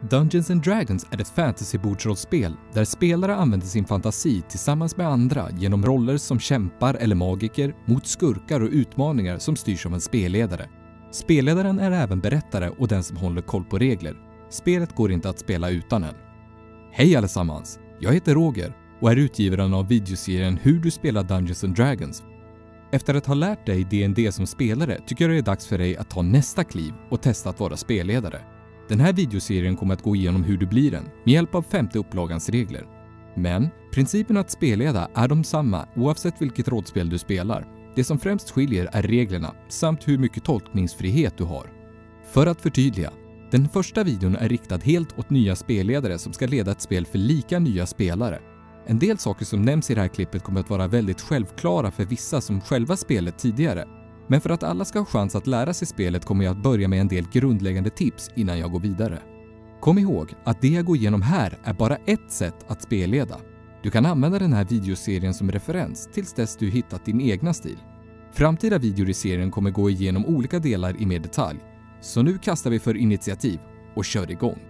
Dungeons and Dragons är ett fantasybordsrollspel där spelare använder sin fantasi tillsammans med andra genom roller som kämpar eller magiker mot skurkar och utmaningar som styrs av en spelledare. Spelledaren är även berättare och den som håller koll på regler. Spelet går inte att spela utan en. Hej allesammans! Jag heter Roger och är utgivaren av videoserien Hur du spelar Dungeons and Dragons. Efter att ha lärt dig D&D som spelare tycker jag det är dags för dig att ta nästa kliv och testa att vara spelledare. Den här videoserien kommer att gå igenom hur du blir en med hjälp av femte upplagans regler. Men principerna att spelleda är de samma oavsett vilket rådspel du spelar. Det som främst skiljer är reglerna samt hur mycket tolkningsfrihet du har. För att förtydliga, den första videon är riktad helt åt nya spelledare som ska leda ett spel för lika nya spelare. En del saker som nämns i det här klippet kommer att vara väldigt självklara för vissa som själva spelat tidigare men för att alla ska ha chans att lära sig spelet kommer jag att börja med en del grundläggande tips innan jag går vidare. Kom ihåg att det jag går igenom här är bara ett sätt att spelleda. Du kan använda den här videoserien som referens tills dess du hittat din egna stil. Framtida videor i serien kommer gå igenom olika delar i mer detalj. Så nu kastar vi för initiativ och kör igång.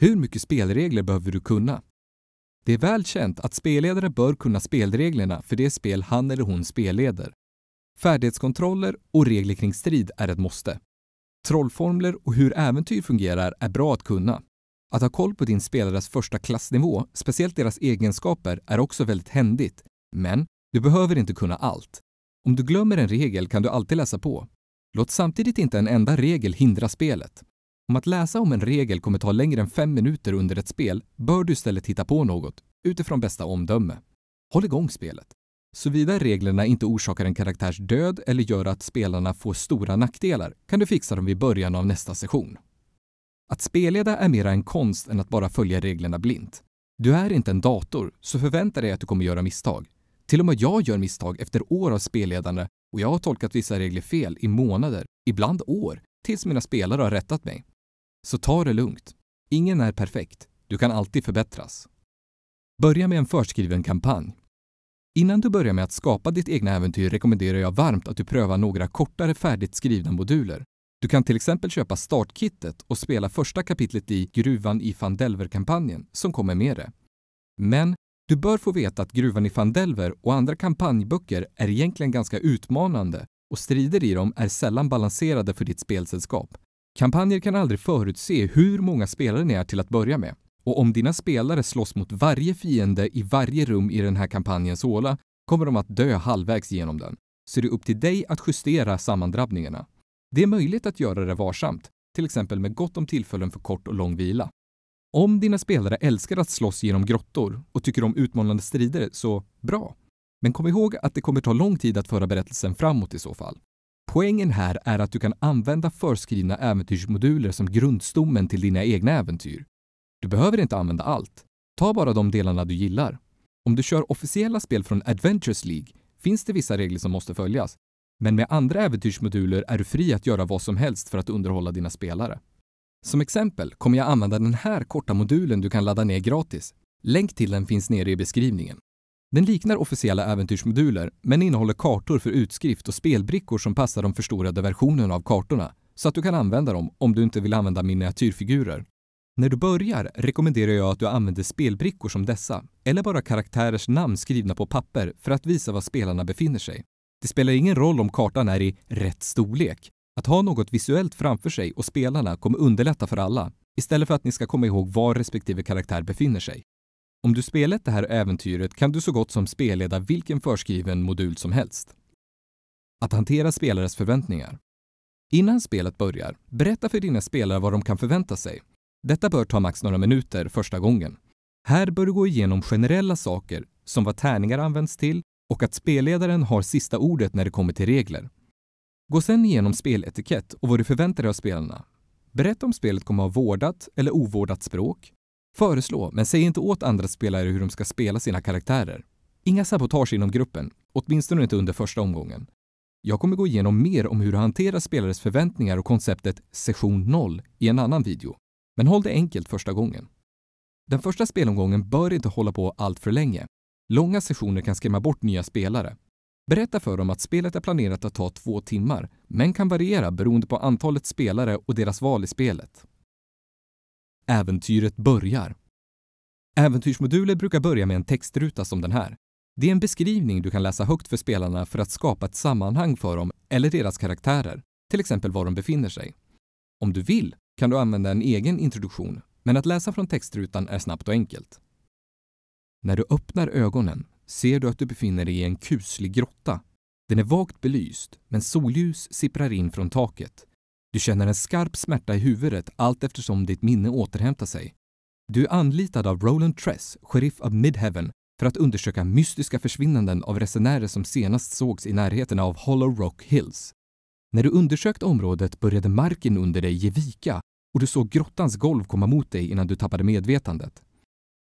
Hur mycket spelregler behöver du kunna? Det är väl känt att spelledare bör kunna spelreglerna för det spel han eller hon spelleder. Färdighetskontroller och regler kring strid är ett måste. Trollformler och hur äventyr fungerar är bra att kunna. Att ha koll på din spelares första klassnivå, speciellt deras egenskaper, är också väldigt händigt. Men du behöver inte kunna allt. Om du glömmer en regel kan du alltid läsa på. Låt samtidigt inte en enda regel hindra spelet. Om att läsa om en regel kommer ta längre än fem minuter under ett spel bör du istället hitta på något utifrån bästa omdöme. Håll igång spelet. Såvida reglerna inte orsakar en karaktärs död eller gör att spelarna får stora nackdelar kan du fixa dem vid början av nästa session. Att spelleda är mera en konst än att bara följa reglerna blint. Du är inte en dator, så förvänta dig att du kommer göra misstag. Till och med jag gör misstag efter år av spelledande och jag har tolkat vissa regler fel i månader, ibland år, tills mina spelare har rättat mig. Så ta det lugnt. Ingen är perfekt. Du kan alltid förbättras. Börja med en förskriven kampanj. Innan du börjar med att skapa ditt egna äventyr rekommenderar jag varmt att du prövar några kortare färdigt skrivna moduler. Du kan till exempel köpa startkittet och spela första kapitlet i Gruvan i Fandelver-kampanjen som kommer med det. Men du bör få veta att Gruvan i Fandelver och andra kampanjböcker är egentligen ganska utmanande och strider i dem är sällan balanserade för ditt spelsällskap. Kampanjer kan aldrig förutse hur många spelare ni är till att börja med. Och om dina spelare slåss mot varje fiende i varje rum i den här kampanjens åla kommer de att dö halvvägs genom den. Så det är upp till dig att justera sammandrabbningarna. Det är möjligt att göra det varsamt, till exempel med gott om tillfällen för kort och lång vila. Om dina spelare älskar att slåss genom grottor och tycker om utmanande strider, så bra. Men kom ihåg att det kommer ta lång tid att föra berättelsen framåt i så fall. Poängen här är att du kan använda förskrivna äventyrsmoduler som grundstommen till dina egna äventyr. Du behöver inte använda allt. Ta bara de delarna du gillar. Om du kör officiella spel från Adventures League finns det vissa regler som måste följas. Men med andra äventyrsmoduler är du fri att göra vad som helst för att underhålla dina spelare. Som exempel kommer jag använda den här korta modulen du kan ladda ner gratis. Länk till den finns nere i beskrivningen. Den liknar officiella äventyrsmoduler, men innehåller kartor för utskrift och spelbrickor som passar de förstorade versionerna av kartorna, så att du kan använda dem om du inte vill använda miniatyrfigurer. När du börjar rekommenderar jag att du använder spelbrickor som dessa, eller bara karaktärers namn skrivna på papper för att visa var spelarna befinner sig. Det spelar ingen roll om kartan är i rätt storlek. Att ha något visuellt framför sig och spelarna kommer underlätta för alla, istället för att ni ska komma ihåg var respektive karaktär befinner sig. Om du spelat det här äventyret kan du så gott som spelleda vilken förskriven modul som helst. Att hantera spelares förväntningar. Innan spelet börjar, berätta för dina spelare vad de kan förvänta sig. Detta bör ta max några minuter första gången. Här bör du gå igenom generella saker som vad tärningar används till och att spelledaren har sista ordet när det kommer till regler. Gå sedan igenom speletikett och vad du förväntar dig av spelarna. Berätta om spelet kommer att ha vårdat eller ovårdat språk, Föreslå, men säg inte åt andra spelare hur de ska spela sina karaktärer. Inga sabotage inom gruppen, åtminstone inte under första omgången. Jag kommer gå igenom mer om hur du hanterar spelares förväntningar och konceptet session 0 i en annan video. Men håll det enkelt första gången. Den första spelomgången bör inte hålla på allt för länge. Långa sessioner kan skrämma bort nya spelare. Berätta för dem att spelet är planerat att ta två timmar, men kan variera beroende på antalet spelare och deras val i spelet. Äventyret börjar. Äventyrsmoduler brukar börja med en textruta som den här. Det är en beskrivning du kan läsa högt för spelarna för att skapa ett sammanhang för dem eller deras karaktärer, till exempel var de befinner sig. Om du vill kan du använda en egen introduktion, men att läsa från textrutan är snabbt och enkelt. När du öppnar ögonen ser du att du befinner dig i en kuslig grotta. Den är vagt belyst, men solljus sipprar in från taket. Du känner en skarp smärta i huvudet allt eftersom ditt minne återhämtar sig. Du är anlitad av Roland Tress, sheriff av Midheaven, för att undersöka mystiska försvinnanden av resenärer som senast sågs i närheten av Hollow Rock Hills. När du undersökt området började marken under dig ge vika och du såg grottans golv komma mot dig innan du tappade medvetandet.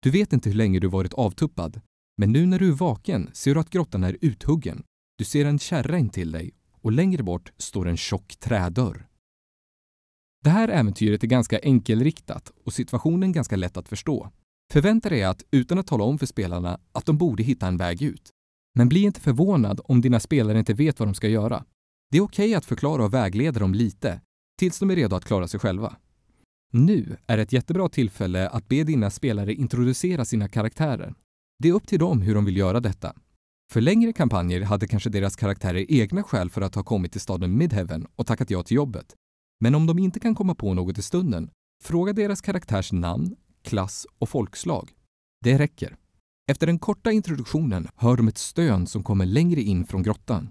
Du vet inte hur länge du varit avtuppad, men nu när du är vaken ser du att grottan är uthuggen. Du ser en kärra in till dig och längre bort står en tjock trädörr. Det här äventyret är ganska enkelriktat och situationen ganska lätt att förstå. Förvänta dig att, utan att tala om för spelarna, att de borde hitta en väg ut. Men bli inte förvånad om dina spelare inte vet vad de ska göra. Det är okej okay att förklara och vägleda dem lite, tills de är redo att klara sig själva. Nu är ett jättebra tillfälle att be dina spelare introducera sina karaktärer. Det är upp till dem hur de vill göra detta. För längre kampanjer hade kanske deras karaktärer egna skäl för att ha kommit till staden Midheaven och tackat ja till jobbet. Men om de inte kan komma på något i stunden, fråga deras karaktärs namn, klass och folkslag. Det räcker. Efter den korta introduktionen hör de ett stön som kommer längre in från grottan.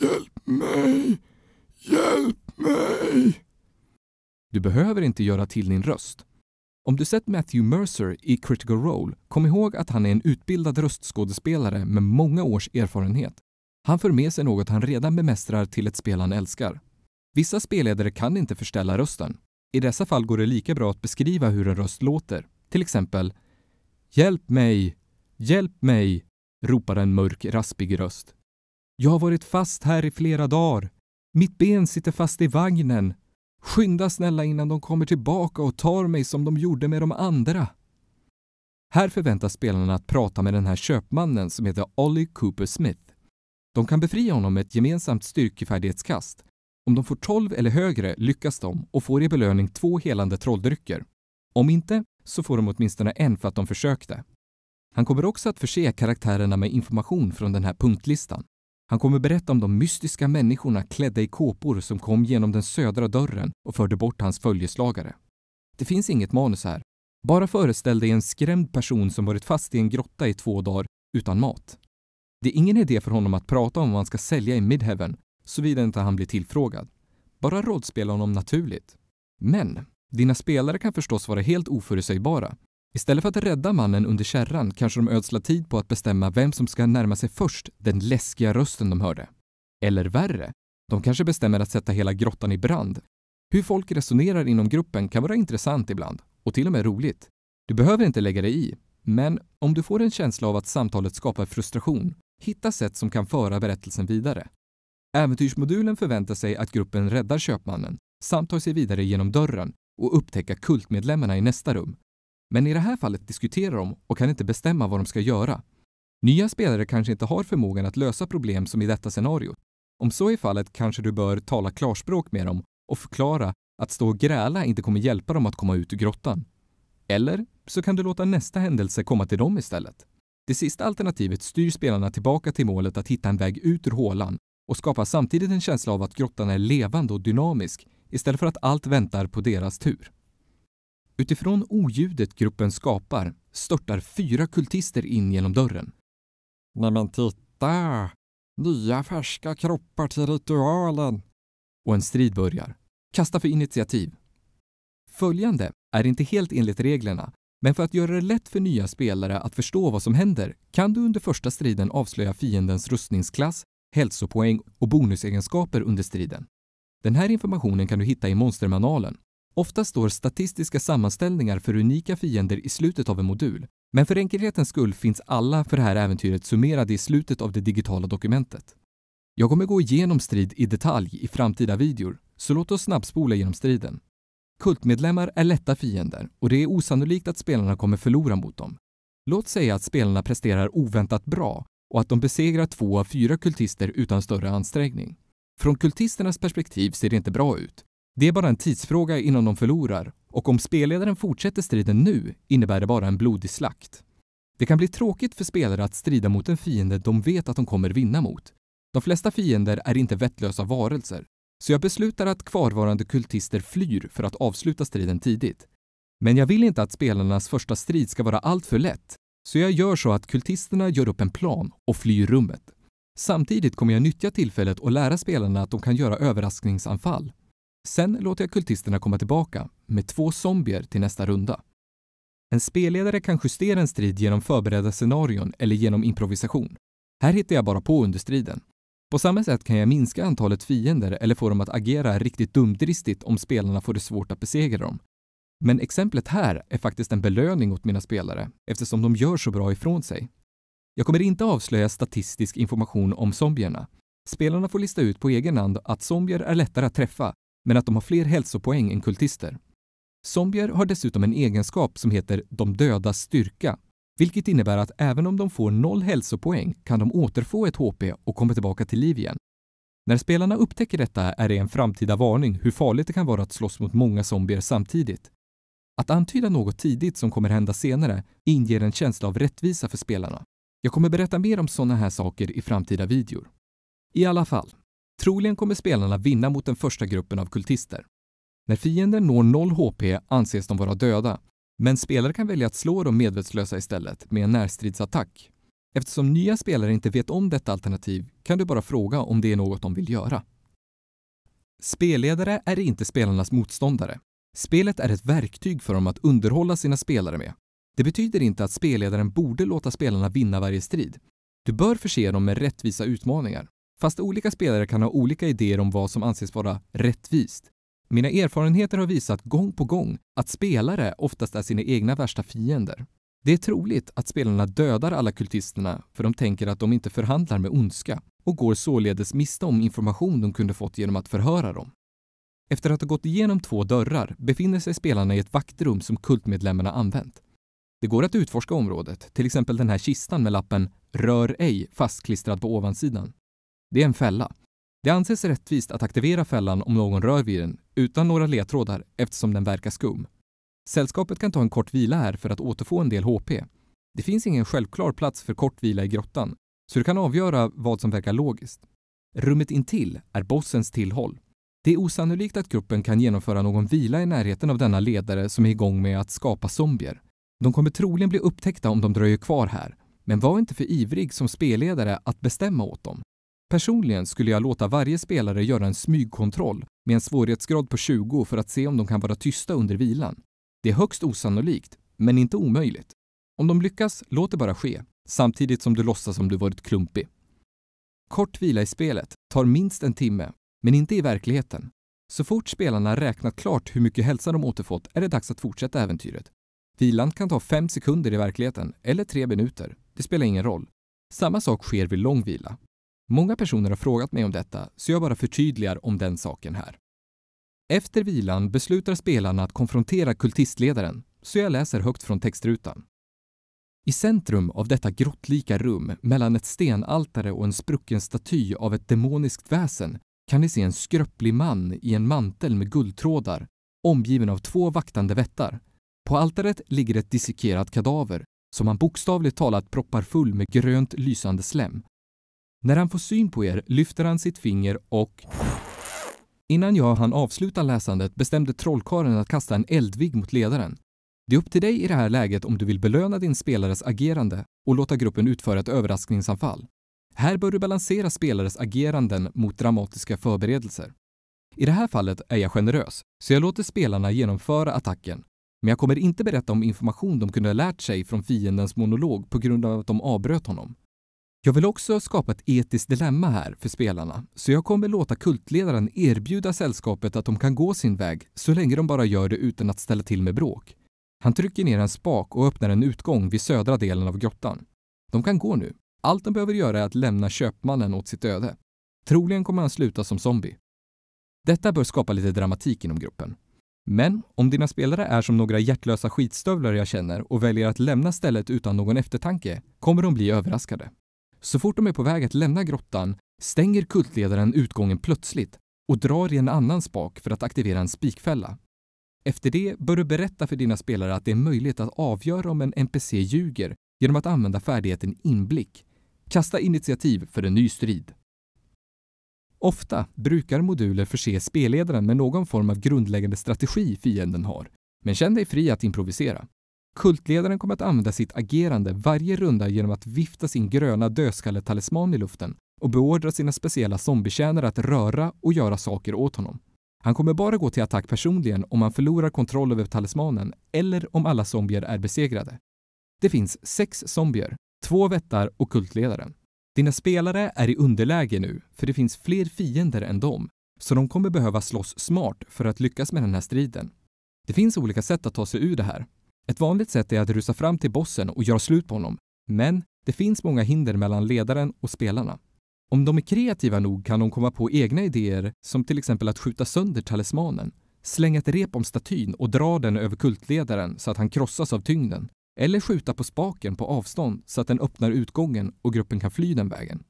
Hjälp mig! Hjälp mig! Du behöver inte göra till din röst. Om du sett Matthew Mercer i Critical Role, kom ihåg att han är en utbildad röstskådespelare med många års erfarenhet. Han för med sig något han redan bemästrar till ett spel han älskar. Vissa spelledare kan inte förställa rösten. I dessa fall går det lika bra att beskriva hur en röst låter. Till exempel Hjälp mig! Hjälp mig! ropar en mörk, raspig röst. Jag har varit fast här i flera dagar. Mitt ben sitter fast i vagnen. Skynda snälla innan de kommer tillbaka och tar mig som de gjorde med de andra. Här förväntas spelarna att prata med den här köpmannen som heter Ollie Cooper Smith. De kan befria honom med ett gemensamt styrkefärdighetskast. Om de får 12 eller högre lyckas de och får i belöning två helande trolldrycker. Om inte så får de åtminstone en för att de försökte. Han kommer också att förse karaktärerna med information från den här punktlistan. Han kommer berätta om de mystiska människorna klädda i kåpor som kom genom den södra dörren och förde bort hans följeslagare. Det finns inget manus här. Bara föreställ dig en skrämd person som varit fast i en grotta i två dagar utan mat. Det är ingen idé för honom att prata om vad han ska sälja i Midheaven, såvida inte han blir tillfrågad. Bara rollspela honom naturligt. Men dina spelare kan förstås vara helt oförutsägbara Istället för att rädda mannen under kärran kanske de ödslar tid på att bestämma vem som ska närma sig först den läskiga rösten de hörde. Eller värre, de kanske bestämmer att sätta hela grottan i brand. Hur folk resonerar inom gruppen kan vara intressant ibland och till och med roligt. Du behöver inte lägga dig i, men om du får en känsla av att samtalet skapar frustration, hitta sätt som kan föra berättelsen vidare. Äventyrsmodulen förväntar sig att gruppen räddar köpmannen samt tar sig vidare genom dörren och upptäcka kultmedlemmarna i nästa rum men i det här fallet diskuterar de och kan inte bestämma vad de ska göra. Nya spelare kanske inte har förmågan att lösa problem som i detta scenario. Om så är fallet kanske du bör tala klarspråk med dem och förklara att stå och gräla inte kommer hjälpa dem att komma ut ur grottan. Eller så kan du låta nästa händelse komma till dem istället. Det sista alternativet styr spelarna tillbaka till målet att hitta en väg ut ur hålan och skapar samtidigt en känsla av att grottan är levande och dynamisk istället för att allt väntar på deras tur. Utifrån oljudet gruppen skapar störtar fyra kultister in genom dörren. Nej men titta! Nya färska kroppar till ritualen! Och en strid börjar. Kasta för initiativ. Följande är inte helt enligt reglerna, men för att göra det lätt för nya spelare att förstå vad som händer kan du under första striden avslöja fiendens rustningsklass, hälsopoäng och bonusegenskaper under striden. Den här informationen kan du hitta i monstermanualen Ofta står statistiska sammanställningar för unika fiender i slutet av en modul, men för enkelhetens skull finns alla för det här äventyret summerade i slutet av det digitala dokumentet. Jag kommer gå igenom strid i detalj i framtida videor, så låt oss snabbspola genom striden. Kultmedlemmar är lätta fiender och det är osannolikt att spelarna kommer förlora mot dem. Låt säga att spelarna presterar oväntat bra och att de besegrar två av fyra kultister utan större ansträngning. Från kultisternas perspektiv ser det inte bra ut. Det är bara en tidsfråga innan de förlorar och om spelledaren fortsätter striden nu innebär det bara en blodig slakt. Det kan bli tråkigt för spelare att strida mot en fiende de vet att de kommer vinna mot. De flesta fiender är inte vettlösa varelser, så jag beslutar att kvarvarande kultister flyr för att avsluta striden tidigt. Men jag vill inte att spelarnas första strid ska vara alltför lätt, så jag gör så att kultisterna gör upp en plan och flyr rummet. Samtidigt kommer jag nyttja tillfället och lära spelarna att de kan göra överraskningsanfall. Sen låter jag kultisterna komma tillbaka med två zombier till nästa runda. En spelledare kan justera en strid genom förberedda scenarion eller genom improvisation. Här hittar jag bara på under striden. På samma sätt kan jag minska antalet fiender eller få dem att agera riktigt dumdristigt om spelarna får det svårt att besegra dem. Men exemplet här är faktiskt en belöning åt mina spelare eftersom de gör så bra ifrån sig. Jag kommer inte avslöja statistisk information om zombierna. Spelarna får lista ut på egen hand att zombier är lättare att träffa, men att de har fler hälsopoäng än kultister. Zombier har dessutom en egenskap som heter de dödas styrka, vilket innebär att även om de får noll hälsopoäng kan de återfå ett HP och komma tillbaka till liv igen. När spelarna upptäcker detta är det en framtida varning hur farligt det kan vara att slåss mot många zombier samtidigt. Att antyda något tidigt som kommer hända senare inger en känsla av rättvisa för spelarna. Jag kommer berätta mer om sådana här saker i framtida videor. I alla fall, troligen kommer spelarna vinna mot den första gruppen av kultister. När fienden når 0 HP anses de vara döda, men spelare kan välja att slå dem medvetslösa istället med en närstridsattack. Eftersom nya spelare inte vet om detta alternativ kan du bara fråga om det är något de vill göra. Spelledare är inte spelarnas motståndare. Spelet är ett verktyg för dem att underhålla sina spelare med. Det betyder inte att spelledaren borde låta spelarna vinna varje strid. Du bör förse dem med rättvisa utmaningar. Fast olika spelare kan ha olika idéer om vad som anses vara rättvist. Mina erfarenheter har visat gång på gång att spelare oftast är sina egna värsta fiender. Det är troligt att spelarna dödar alla kultisterna för de tänker att de inte förhandlar med ondska och går således miste om information de kunde fått genom att förhöra dem. Efter att ha gått igenom två dörrar befinner sig spelarna i ett vaktrum som kultmedlemmarna använt. Det går att utforska området, till exempel den här kistan med lappen “Rör ej” fastklistrad på ovansidan. Det är en fälla. Det anses rättvist att aktivera fällan om någon rör vid den utan några ledtrådar eftersom den verkar skum. Sällskapet kan ta en kort vila här för att återfå en del HP. Det finns ingen självklar plats för kort vila i grottan, så du kan avgöra vad som verkar logiskt. Rummet intill är bossens tillhåll. Det är osannolikt att gruppen kan genomföra någon vila i närheten av denna ledare som är igång med att skapa zombier. De kommer troligen bli upptäckta om de dröjer kvar här, men var inte för ivrig som spelledare att bestämma åt dem. Personligen skulle jag låta varje spelare göra en smygkontroll med en svårighetsgrad på 20 för att se om de kan vara tysta under vilan. Det är högst osannolikt, men inte omöjligt. Om de lyckas, låt det bara ske, samtidigt som du låtsas som du varit klumpig. Kort vila i spelet tar minst en timme, men inte i verkligheten. Så fort spelarna räknat klart hur mycket hälsa de återfått är det dags att fortsätta äventyret. Vilan kan ta fem sekunder i verkligheten, eller tre minuter. Det spelar ingen roll. Samma sak sker vid lång vila. Många personer har frågat mig om detta, så jag bara förtydligar om den saken här. Efter vilan beslutar spelarna att konfrontera kultistledaren, så jag läser högt från textrutan. I centrum av detta grottlika rum, mellan ett stenaltare och en sprucken staty av ett demoniskt väsen, kan ni se en skröplig man i en mantel med guldtrådar, omgiven av två vaktande vättar. På altaret ligger ett dissekerat kadaver som han bokstavligt talat proppar full med grönt lysande slem. När han får syn på er lyfter han sitt finger och Innan jag hann avsluta läsandet bestämde trollkarlen att kasta en eldvigg mot ledaren. Det är upp till dig i det här läget om du vill belöna din spelares agerande och låta gruppen utföra ett överraskningsanfall. Här bör du balansera spelares ageranden mot dramatiska förberedelser. I det här fallet är jag generös, så jag låter spelarna genomföra attacken. Men jag kommer inte berätta om information de kunde ha lärt sig från fiendens monolog på grund av att de avbröt honom. Jag vill också skapa ett etiskt dilemma här för spelarna, så jag kommer låta kultledaren erbjuda sällskapet att de kan gå sin väg så länge de bara gör det utan att ställa till med bråk. Han trycker ner en spak och öppnar en utgång vid södra delen av grottan. De kan gå nu. Allt de behöver göra är att lämna köpmannen åt sitt öde. Troligen kommer han sluta som zombie. Detta bör skapa lite dramatik inom gruppen. Men om dina spelare är som några hjärtlösa skitstövlar jag känner och väljer att lämna stället utan någon eftertanke kommer de bli överraskade. Så fort de är på väg att lämna grottan stänger kultledaren utgången plötsligt och drar i en annan spak för att aktivera en spikfälla. Efter det bör du berätta för dina spelare att det är möjligt att avgöra om en NPC ljuger genom att använda färdigheten inblick. Kasta initiativ för en ny strid. Ofta brukar moduler förse spelledaren med någon form av grundläggande strategi fienden har, men känn dig fri att improvisera. Kultledaren kommer att använda sitt agerande varje runda genom att vifta sin gröna dödskalletalisman i luften och beordra sina speciella zombietjänare att röra och göra saker åt honom. Han kommer bara gå till attack personligen om han förlorar kontroll över talismanen eller om alla zombier är besegrade. Det finns sex zombier, två vättar och kultledaren. Dina spelare är i underläge nu, för det finns fler fiender än dem, så de kommer behöva slåss smart för att lyckas med den här striden. Det finns olika sätt att ta sig ur det här. Ett vanligt sätt är att rusa fram till bossen och göra slut på honom, men det finns många hinder mellan ledaren och spelarna. Om de är kreativa nog kan de komma på egna idéer som till exempel att skjuta sönder talismanen, slänga ett rep om statyn och dra den över kultledaren så att han krossas av tyngden, eller skjuta på spaken på avstånd så att den öppnar utgången och gruppen kan fly den vägen.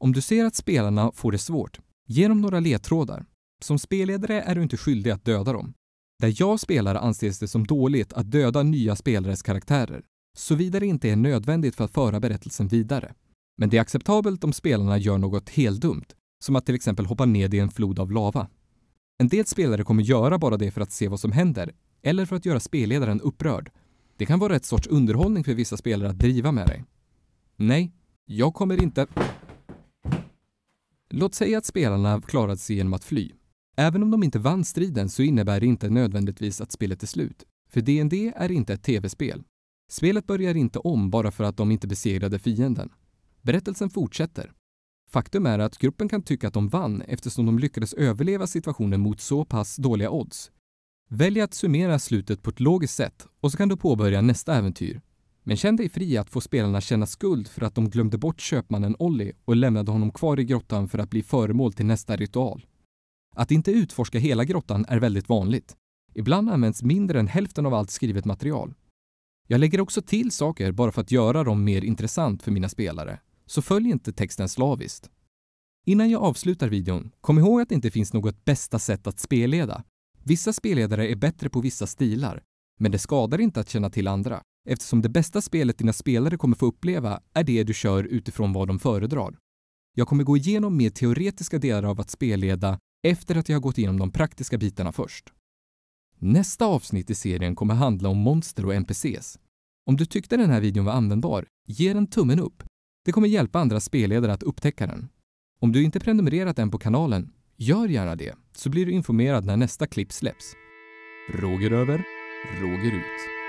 Om du ser att spelarna får det svårt, ge dem några ledtrådar. Som spelledare är du inte skyldig att döda dem. Där jag spelar anses det som dåligt att döda nya spelares karaktärer, såvida det inte är nödvändigt för att föra berättelsen vidare. Men det är acceptabelt om spelarna gör något helt dumt, som att till exempel hoppa ned i en flod av lava. En del spelare kommer göra bara det för att se vad som händer, eller för att göra spelledaren upprörd. Det kan vara ett sorts underhållning för vissa spelare att driva med dig. Nej, jag kommer inte... Låt säga att spelarna klarade sig genom att fly. Även om de inte vann striden så innebär det inte nödvändigtvis att spelet är slut. För D&D är inte ett tv-spel. Spelet börjar inte om bara för att de inte besegrade fienden. Berättelsen fortsätter. Faktum är att gruppen kan tycka att de vann eftersom de lyckades överleva situationen mot så pass dåliga odds. Välj att summera slutet på ett logiskt sätt och så kan du påbörja nästa äventyr. Men känn dig fri att få spelarna känna skuld för att de glömde bort köpmannen Olli och lämnade honom kvar i grottan för att bli föremål till nästa ritual. Att inte utforska hela grottan är väldigt vanligt. Ibland används mindre än hälften av allt skrivet material. Jag lägger också till saker bara för att göra dem mer intressant för mina spelare så följ inte texten slaviskt. Innan jag avslutar videon, kom ihåg att det inte finns något bästa sätt att spelleda. Vissa spelledare är bättre på vissa stilar, men det skadar inte att känna till andra eftersom det bästa spelet dina spelare kommer få uppleva är det du kör utifrån vad de föredrar. Jag kommer gå igenom mer teoretiska delar av att spelleda efter att jag har gått igenom de praktiska bitarna först. Nästa avsnitt i serien kommer handla om monster och NPCs. Om du tyckte den här videon var användbar, ge den tummen upp det kommer hjälpa andra spelledare att upptäcka den. Om du inte prenumererat än på kanalen, gör gärna det så blir du informerad när nästa klipp släpps. Roger över, Roger ut.